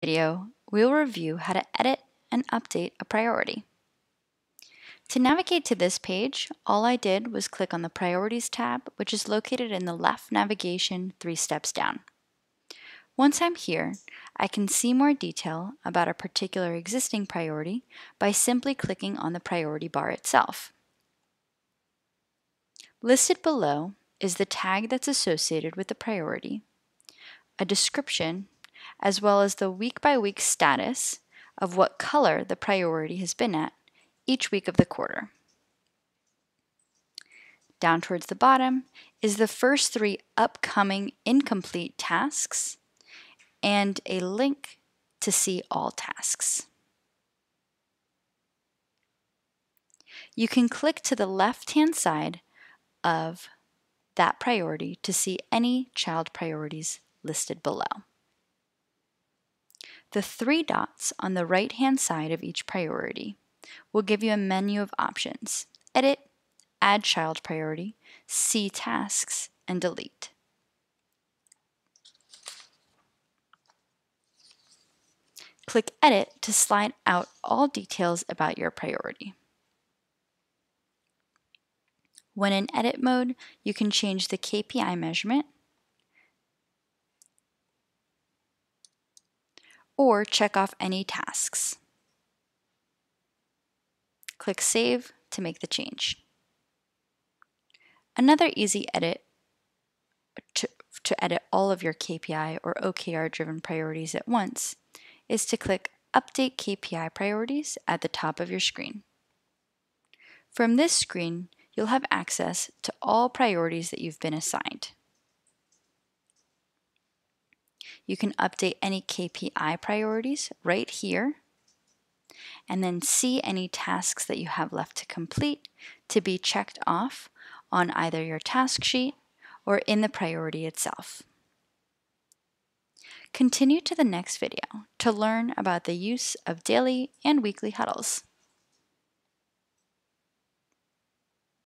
video, we'll review how to edit and update a priority. To navigate to this page, all I did was click on the Priorities tab, which is located in the left navigation three steps down. Once I'm here, I can see more detail about a particular existing priority by simply clicking on the priority bar itself. Listed below is the tag that's associated with the priority, a description, as well as the week-by-week status of what color the priority has been at each week of the quarter. Down towards the bottom is the first three upcoming incomplete tasks and a link to see all tasks. You can click to the left-hand side of that priority to see any child priorities listed below. The three dots on the right-hand side of each priority will give you a menu of options. Edit, Add Child Priority, See Tasks, and Delete. Click Edit to slide out all details about your priority. When in edit mode, you can change the KPI measurement or check off any tasks. Click Save to make the change. Another easy edit to, to edit all of your KPI or OKR driven priorities at once is to click Update KPI Priorities at the top of your screen. From this screen, you'll have access to all priorities that you've been assigned. You can update any KPI priorities right here and then see any tasks that you have left to complete to be checked off on either your task sheet or in the priority itself. Continue to the next video to learn about the use of daily and weekly huddles.